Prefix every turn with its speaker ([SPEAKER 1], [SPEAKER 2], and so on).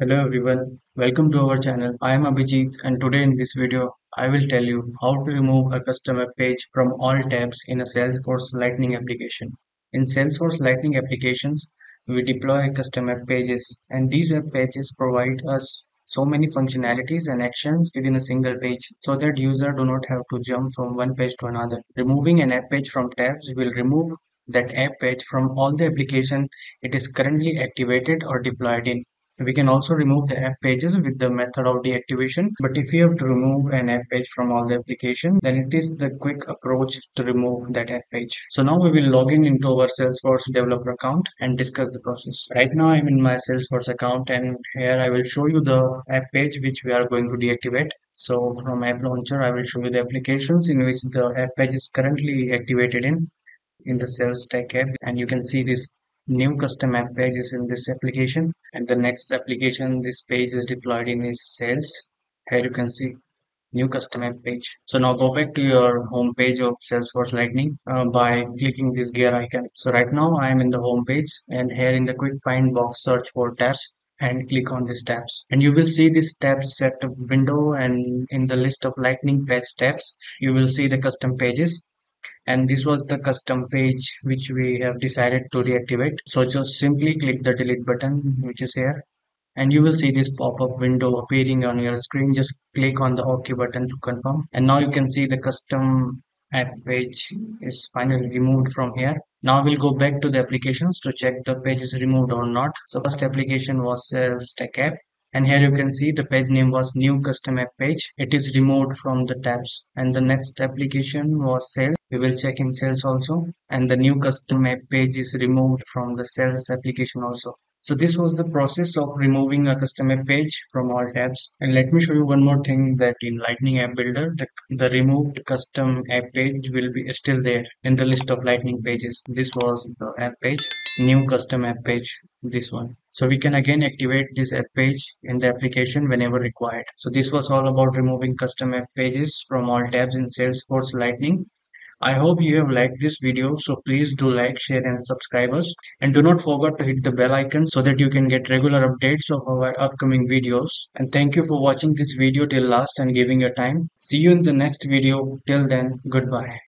[SPEAKER 1] Hello everyone, welcome to our channel. I am Abhijit and today in this video I will tell you how to remove a custom app page from all tabs in a Salesforce Lightning application. In Salesforce Lightning applications, we deploy custom app pages and these app pages provide us so many functionalities and actions within a single page so that user do not have to jump from one page to another. Removing an app page from tabs will remove that app page from all the application it is currently activated or deployed in. We can also remove the app pages with the method of deactivation. But if you have to remove an app page from all the application, then it is the quick approach to remove that app page. So now we will log in into our Salesforce developer account and discuss the process. Right now I'm in my Salesforce account and here I will show you the app page which we are going to deactivate. So from app launcher, I will show you the applications in which the app page is currently activated in in the sales tech app and you can see this new custom app page is in this application and the next application this page is deployed in is sales. Here you can see new custom app page. So now go back to your home page of salesforce lightning uh, by clicking this gear icon. So right now i am in the home page and here in the quick find box search for tabs and click on these tabs. And you will see this tab set window and in the list of lightning page tabs you will see the custom pages and this was the custom page which we have decided to deactivate so just simply click the delete button which is here. And you will see this pop-up window appearing on your screen. Just click on the ok button to confirm. And now you can see the custom app page is finally removed from here. Now we'll go back to the applications to check the page is removed or not. So first application was sales tech app and here you can see the page name was new custom app page. It is removed from the tabs. And the next application was sales. We will check in sales also. And the new custom app page is removed from the sales application also. So this was the process of removing a custom app page from all tabs. And let me show you one more thing that in Lightning App Builder, the, the removed custom app page will be still there in the list of Lightning pages. This was the app page, new custom app page, this one. So we can again activate this app page in the application whenever required. So this was all about removing custom app pages from all tabs in Salesforce Lightning. I hope you have liked this video so please do like, share and subscribe us and do not forget to hit the bell icon so that you can get regular updates of our upcoming videos and thank you for watching this video till last and giving your time. See you in the next video. Till then, goodbye.